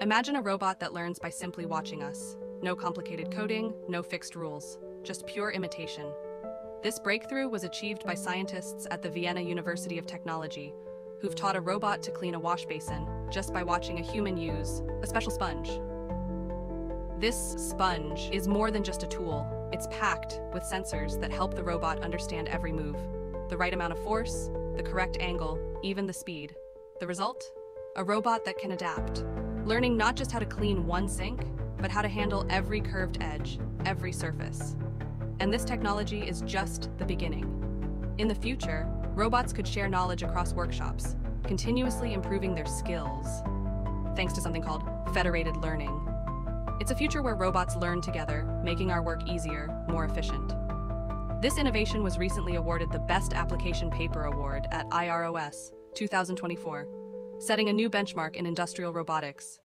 Imagine a robot that learns by simply watching us. No complicated coding, no fixed rules, just pure imitation. This breakthrough was achieved by scientists at the Vienna University of Technology, who've taught a robot to clean a wash basin just by watching a human use a special sponge. This sponge is more than just a tool. It's packed with sensors that help the robot understand every move, the right amount of force, the correct angle, even the speed. The result? A robot that can adapt, learning not just how to clean one sink, but how to handle every curved edge, every surface. And this technology is just the beginning. In the future, robots could share knowledge across workshops, continuously improving their skills, thanks to something called federated learning. It's a future where robots learn together, making our work easier, more efficient. This innovation was recently awarded the Best Application Paper Award at IROS 2024, setting a new benchmark in industrial robotics.